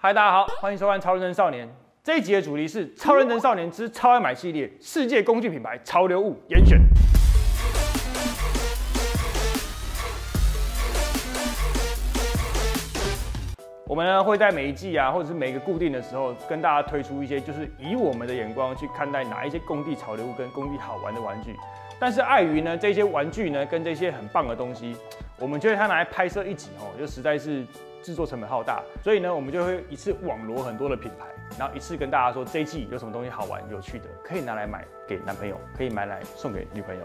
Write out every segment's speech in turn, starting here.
嗨，大家好，欢迎收看《超认真少年》。这一集的主题是 《超认真少年之超爱买系列》世界工具品牌潮流物严选。我们呢会在每一季啊，或者是每一个固定的时候，跟大家推出一些，就是以我们的眼光去看待哪一些工地潮流物跟工地好玩的玩具。但是碍于呢这些玩具呢跟这些很棒的东西，我们觉得它拿来拍摄一集哦，就实在是制作成本浩大，所以呢我们就会一次网罗很多的品牌，然后一次跟大家说这一季有什么东西好玩有趣的，可以拿来买给男朋友，可以买来送给女朋友。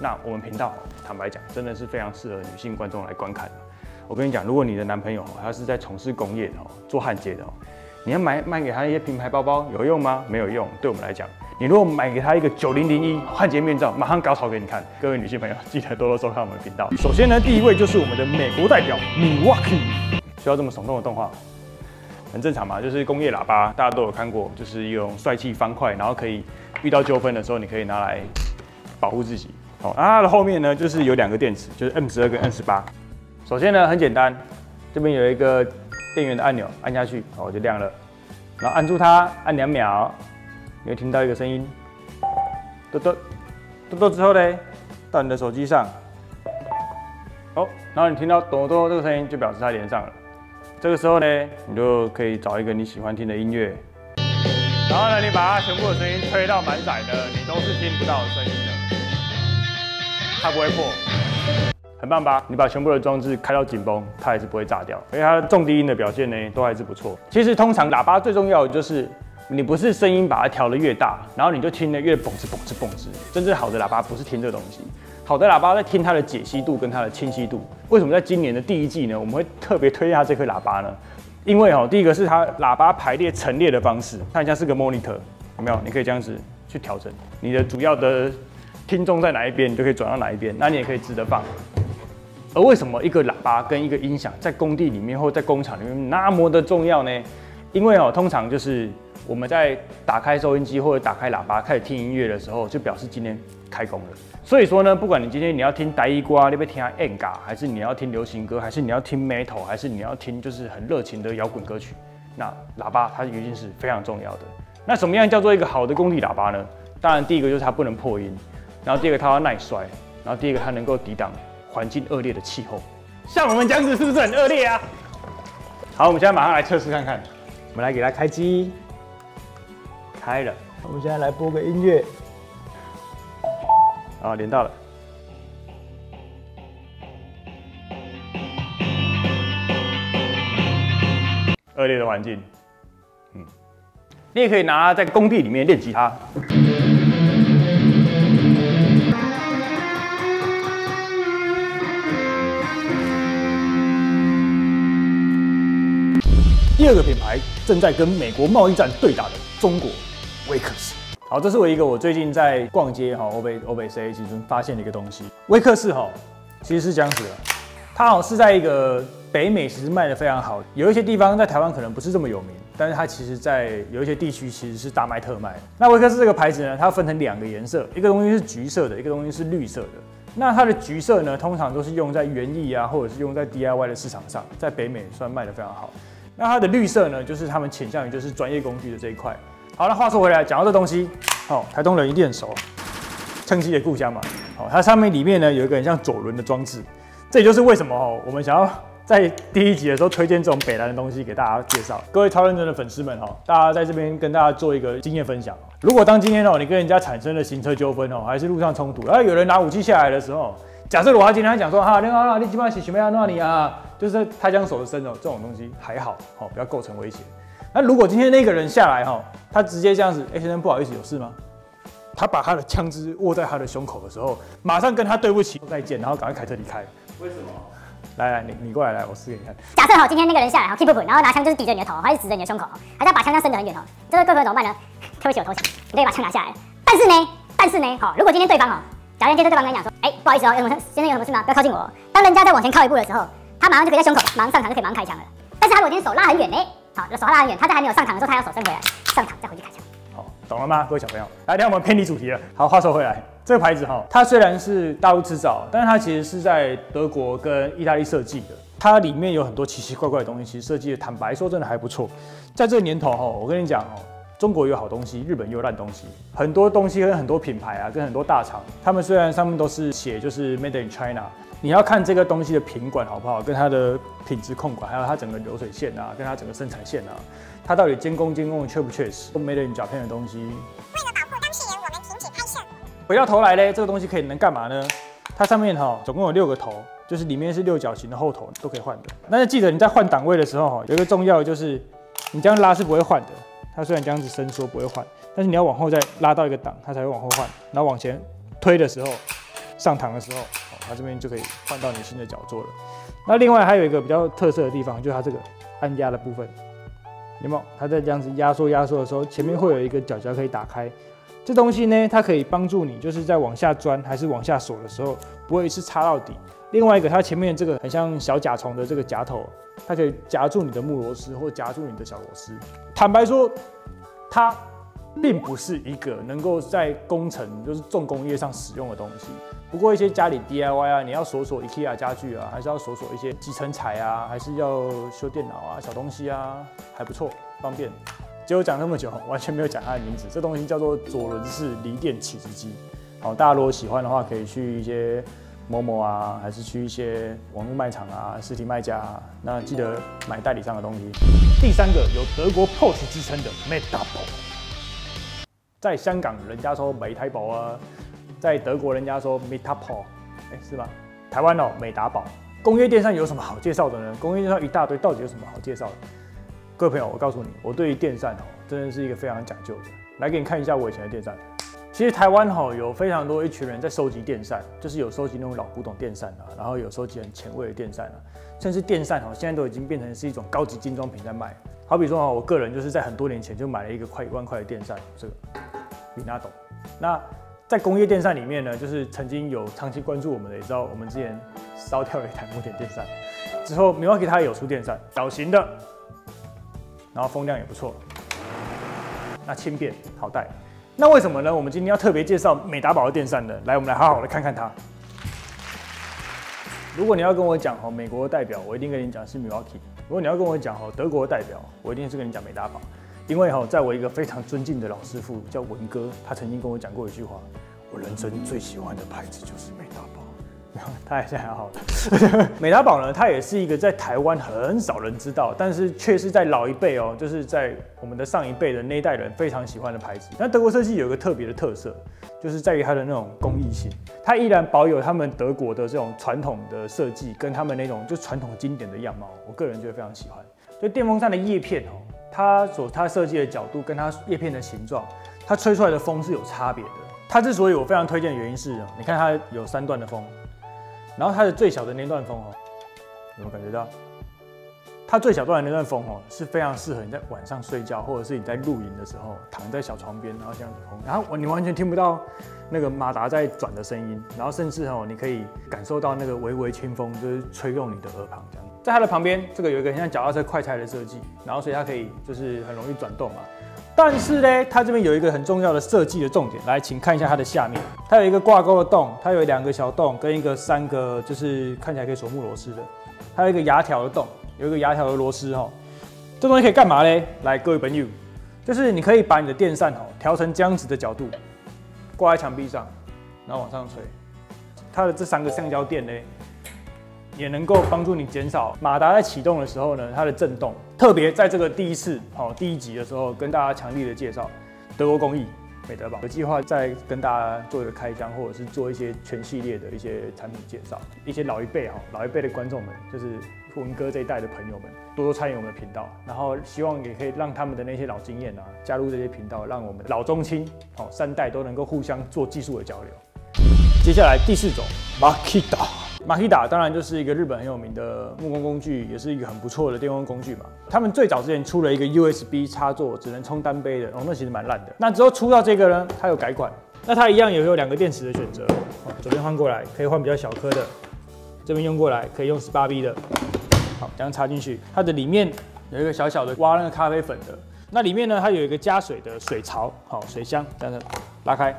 那我们频道坦白讲，真的是非常适合女性观众来观看。我跟你讲，如果你的男朋友他是在从事工业的，做焊接的，你要买卖给他一些品牌包包有用吗？没有用。对我们来讲，你如果买给他一个九零零一焊接面罩，马上搞潮给你看。各位女性朋友，记得多多收看我们的频道。首先呢，第一位就是我们的美国代表 Milwaukee，需要这么耸动的动画，很正常嘛，就是工业喇叭，大家都有看过，就是一种帅气方块，然后可以遇到纠纷的时候，你可以拿来保护自己。好，它的后面呢，就是有两个电池，就是 M 十二跟 M 十八。首先呢，很简单，这边有一个电源的按钮，按下去哦就亮了，然后按住它，按两秒，你会听到一个声音，嘟嘟嘟嘟之后呢，到你的手机上，哦，然后你听到咚咚这个声音，就表示它连上了。这个时候呢，你就可以找一个你喜欢听的音乐，然后呢，你把它全部的声音吹到满载的，你都是听不到的声音的，它不会破。很棒吧？你把全部的装置开到紧绷，它还是不会炸掉，而且它重低音的表现呢，都还是不错。其实通常喇叭最重要的就是，你不是声音把它调得越大，然后你就听得越嘣吱嘣吱嘣吱。真正好的喇叭不是听这东西，好的喇叭在听它的解析度跟它的清晰度。为什么在今年的第一季呢，我们会特别推荐它这颗喇叭呢？因为哦，第一个是它喇叭排列陈列的方式，它像是个 monitor，有没有？你可以这样子去调整你的主要的听众在哪一边，你就可以转到哪一边，那你也可以直着放。而为什么一个喇叭跟一个音响在工地里面或在工厂里面那么的重要呢？因为哦，通常就是我们在打开收音机或者打开喇叭开始听音乐的时候，就表示今天开工了。所以说呢，不管你今天你要听呆瓜，你要听 N 嘎，还是你要听流行歌，还是你要听 Metal，还是你要听就是很热情的摇滚歌曲，那喇叭它一定是非常重要的。那什么样叫做一个好的工地喇叭呢？当然第一个就是它不能破音，然后第二个它要耐摔，然后第二个它能够抵挡。环境恶劣的气候，像我们这样子是不是很恶劣啊？好，我们现在马上来测试看看。我们来给它开机，开了。我们现在来播个音乐。啊，连到了。恶劣的环境，嗯，你也可以拿在工地里面练吉他。第二个品牌正在跟美国贸易战对打的中国威克士。好，这是我一个我最近在逛街哈，欧北欧北 C A 其中发现的一个东西。威克士哈，其实是这样子的，它好是在一个北美其实卖的非常好，有一些地方在台湾可能不是这么有名，但是它其实在有一些地区其实是大卖特卖。那威克士这个牌子呢，它分成两个颜色，一个东西是橘色的，一个东西是绿色的。那它的橘色呢，通常都是用在园艺啊，或者是用在 DIY 的市场上，在北美算卖的非常好。那它的绿色呢，就是他们倾向于就是专业工具的这一块。好，那话说回来，讲到这东西，好，台东人一定很熟，称西的故乡嘛。好，它上面里面呢有一个很像左轮的装置，这也就是为什么哦，我们想要在第一集的时候推荐这种北蓝的东西给大家介绍。各位超认真的粉丝们哈，大家在这边跟大家做一个经验分享。如果当今天哦你跟人家产生了行车纠纷哦，还是路上冲突，然后有人拿武器下来的时候，假设我要今天讲说哈，你好，你今晚是什么样？那你啊？就是他将手的伸哦，这种东西还好，好不要构成威胁。那如果今天那个人下来哈，他直接这样子，哎先生不好意思，有事吗？他把他的枪支握在他的胸口的时候，马上跟他对不起，再见，然后赶快开车离开。为什么？来来，你你过来来，我试给你看。假设哈，今天那个人下来哈，keep up，然后拿枪就是抵着你的头，还是指着你的胸口，还是把枪这样伸得很远哦。这个各位怎么办呢？对不起，我偷袭，你可以把枪拿下来。但是呢，但是呢，好，如果今天对方哈，假如今天对方跟你讲说，哎，不好意思哦，有什么先生有什么事吗？不要靠近我。当人家在往前靠一步的时候。他马上就可以在胸口，马上上膛就可以马上开枪了。但是他如果今天手拉很远呢？好，手拉很远，他在还没有上膛的时候，他要手伸回来，上膛再回去开枪。好，懂了吗，各位小朋友？来，等下我们偏离主题了。好，话说回来，这个牌子哈，它虽然是大陆制造，但是它其实是在德国跟意大利设计的。它里面有很多奇奇怪怪的东西，其实设计的坦白说真的还不错。在这个年头哈，我跟你讲哦，中国有好东西，日本有烂东西。很多东西跟很多品牌啊，跟很多大厂，他们虽然上面都是写就是 Made in China，你要看这个东西的品管好不好，跟它的品质控管，还有它整个流水线啊，跟它整个生产线啊，它到底监工监工确不确实？Made in 甲片的东西。为了保护当事人，我们停止拍摄。回到头来嘞，这个东西可以能干嘛呢？它上面哈总共有六个头。就是里面是六角形的后头都可以换的，那就记得你在换档位的时候哈，有一个重要的就是你这样拉是不会换的。它虽然这样子伸缩不会换，但是你要往后再拉到一个档，它才会往后换。然后往前推的时候，上膛的时候，它这边就可以换到你新的脚座了。那另外还有一个比较特色的地方，就是它这个按压的部分，有没有？它在这样子压缩压缩的时候，前面会有一个角角可以打开。这东西呢，它可以帮助你，就是在往下钻还是往下锁的时候，不会一次插到底。另外一个，它前面这个很像小甲虫的这个夹头，它可以夹住你的木螺丝或夹住你的小螺丝。坦白说，它并不是一个能够在工程就是重工业上使用的东西。不过一些家里 DIY 啊，你要锁锁 IKEA 家具啊，还是要锁锁一些集成材啊，还是要修电脑啊，小东西啊，还不错，方便。结果讲那么久，完全没有讲它的名字。这东西叫做左轮式离电起子机。好，大家如果喜欢的话，可以去一些。某某啊，还是去一些网络卖场啊，实体卖家啊，那记得买代理商的东西。第三个有德国 posh 之称的 m e t a 在香港人家说美台宝啊，在德国人家说 m e t a p o 哎是吧？台湾哦美达宝。工业电扇有什么好介绍的呢？工业电扇一大堆，到底有什么好介绍的？各位朋友，我告诉你，我对于电扇哦，真的是一个非常讲究的。来给你看一下我以前的电扇。其实台湾哈有非常多一群人在收集电扇，就是有收集那种老古董电扇啊，然后有收集很前卫的电扇啊，甚至电扇哈现在都已经变成是一种高级精装品在卖。好比说哈，我个人就是在很多年前就买了一个快一万块的电扇，这个米纳董。那在工业电扇里面呢，就是曾经有长期关注我们的也知道，我们之前烧掉了一台木田电扇，之后米瓦吉它也有出电扇，小型的，然后风量也不错，那轻便好带。那为什么呢？我们今天要特别介绍美达宝的电扇呢？来，我们来好好的看看它。如果你要跟我讲哦，美国的代表，我一定跟你讲是 Milwaukee。如果你要跟我讲哦，德国的代表，我一定是跟你讲美达宝。因为哈，在我一个非常尊敬的老师傅叫文哥，他曾经跟我讲过一句话：我人生最喜欢的牌子就是美达宝。他现在还好。美达宝呢，它也是一个在台湾很少人知道，但是却是在老一辈哦，就是在我们的上一辈的那一代人非常喜欢的牌子。那德国设计有一个特别的特色，就是在于它的那种工艺性，它依然保有他们德国的这种传统的设计，跟他们那种就传统经典的样貌。我个人觉得非常喜欢。就电风扇的叶片哦，它所它设计的角度跟它叶片的形状，它吹出来的风是有差别的。它之所以我非常推荐的原因是，你看它有三段的风。然后它的最小的那段风哦，有没有感觉到？它最小段的那段风哦，是非常适合你在晚上睡觉，或者是你在露营的时候，躺在小床边，然后这样子风，然后你完全听不到那个马达在转的声音，然后甚至哦，你可以感受到那个微微清风，就是吹动你的耳旁这样。在它的旁边，这个有一个像脚踏车快拆的设计，然后所以它可以就是很容易转动嘛。但是呢，它这边有一个很重要的设计的重点，来，请看一下它的下面，它有一个挂钩的洞，它有两个小洞跟一个三个，就是看起来可以锁木螺丝的，还有一个牙条的洞，有一个牙条的螺丝哈。这东西可以干嘛呢？来，各位朋友，就是你可以把你的电扇哦调成这样子的角度，挂在墙壁上，然后往上吹。它的这三个橡胶垫呢？也能够帮助你减少马达在启动的时候呢，它的震动。特别在这个第一次哦第一集的时候，跟大家强力的介绍德国工艺美德宝。有计划再跟大家做一个开箱，或者是做一些全系列的一些产品介绍。一些老一辈哈老一辈的观众们，就是文哥这一代的朋友们，多多参与我们的频道，然后希望也可以让他们的那些老经验啊加入这些频道，让我们老中青哦三代都能够互相做技术的交流。接下来第四种，Makita。马希达当然就是一个日本很有名的木工工具，也是一个很不错的电工工具嘛。他们最早之前出了一个 USB 插座，只能充单杯的，哦，那其实蛮烂的。那之后出到这个呢，它有改款，那它一样也有两个电池的选择，左边换过来可以换比较小颗的，这边用过来可以用十八 B 的。好，这样插进去，它的里面有一个小小的挖那个咖啡粉的，那里面呢，它有一个加水的水槽，好，水箱，这样子拉开。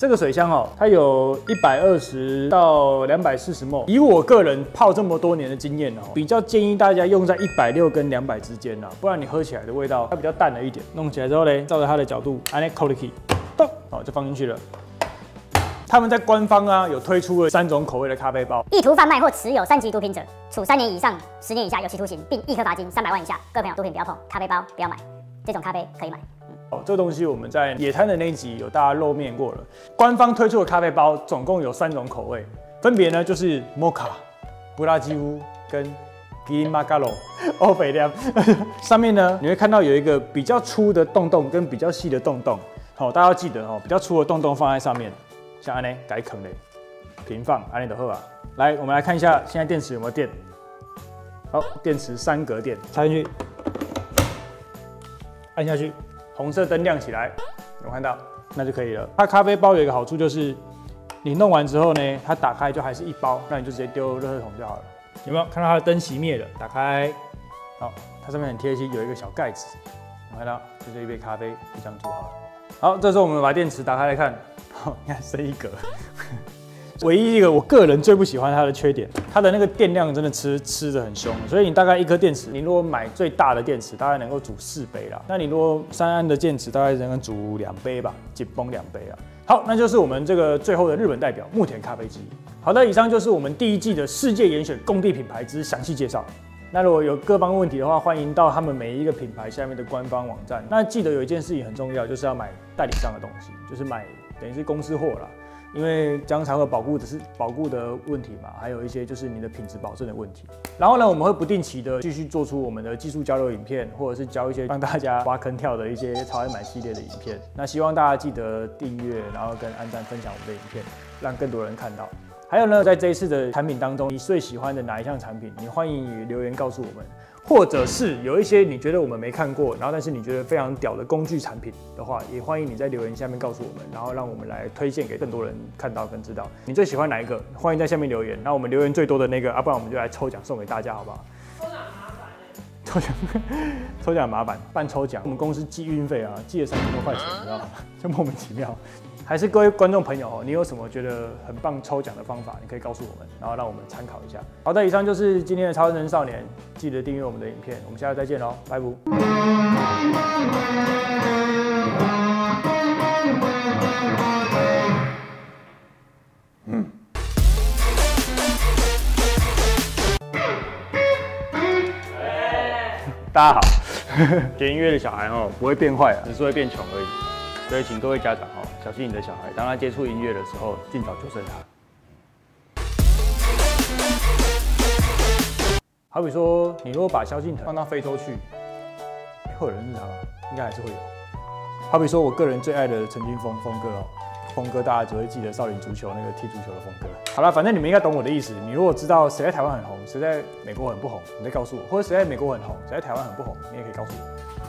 这个水箱哦，它有一百二十到两百四十 ml。以我个人泡这么多年的经验哦，比较建议大家用在一百六跟两百之间呐，不然你喝起来的味道它比较淡了一点。弄起来之后嘞，照着它的角度，按那扣的 key，咚，好就放进去了。他们在官方啊有推出了三种口味的咖啡包，意图贩卖或持有三级毒品者，处三年以上十年以下有期徒刑，并一颗罚金三百万以下。各位朋友，毒品不要碰，咖啡包不要买，这种咖啡可以买。哦，这个东西我们在野餐的那一集有大家露面过了。官方推出的咖啡包总共有三种口味，分别呢就是 mocha、布拉吉乌跟吉马卡罗欧肥亮。上面呢你会看到有一个比较粗的洞洞跟比较细的洞洞。好，大家要记得哦，比较粗的洞洞放在上面。像安呢改坑嘞，平放安尼的好啊。来，我们来看一下现在电池有没有电。好，电池三格电，插进去，按下去，红色灯亮起来，有看到？那就可以了。它咖啡包有一个好处就是，你弄完之后呢，它打开就还是一包，那你就直接丢热圾桶就好了。有没有看到它的灯熄灭了？打开，好，它上面很贴心，有一个小盖子，有看到？就这一杯咖啡就这样煮好了。好，这时候我们把电池打开来看。你看，剩一格。唯一一个我个人最不喜欢它的缺点，它的那个电量真的吃吃的很凶。所以你大概一颗电池，你如果买最大的电池，大概能够煮四杯啦。那你如果三安的电池，大概只能煮两杯吧，紧绷两杯啊。好，那就是我们这个最后的日本代表木田咖啡机。好的，以上就是我们第一季的世界严选工地品牌之详细介绍。那如果有各方问题的话，欢迎到他们每一个品牌下面的官方网站。那记得有一件事情很重要，就是要买代理商的东西，就是买。等于是公司货了，因为这样才会保护的是保护的问题嘛，还有一些就是你的品质保证的问题。然后呢，我们会不定期的继续做出我们的技术交流影片，或者是教一些让大家挖坑跳的一些超爱买系列的影片。那希望大家记得订阅，然后跟安赞分享我们的影片，让更多人看到。还有呢，在这一次的产品当中，你最喜欢的哪一项产品？你欢迎留言告诉我们。或者是有一些你觉得我们没看过，然后但是你觉得非常屌的工具产品的话，也欢迎你在留言下面告诉我们，然后让我们来推荐给更多人看到跟知道。你最喜欢哪一个？欢迎在下面留言。那我们留言最多的那个，啊，不然我们就来抽奖送给大家，好不好？抽奖麻烦抽奖，抽奖麻烦，办抽奖，我们公司寄运费啊，寄了三千多块钱，你知道吗？就莫名其妙。还是各位观众朋友哦，你有什么觉得很棒抽奖的方法，你可以告诉我们，然后让我们参考一下。好的，以上就是今天的超人少年，记得订阅我们的影片，我们下次再见喽，拜拜。嗯。大家好，学音乐的小孩哦，不会变坏啊，只是会变穷而已。所以，请各位家长哦，小心你的小孩，当他接触音乐的时候，尽早纠正他。好比说，你如果把萧敬腾放到非洲去，会有人认识他吗？应该还是会有。好比说，我个人最爱的陈金峰峰哥哦，峰哥大家只会记得少林足球那个踢足球的峰哥。好了，反正你们应该懂我的意思。你如果知道谁在台湾很红，谁在美国很不红，你再告诉我；或者谁在美国很红，谁在台湾很不红，你也可以告诉我。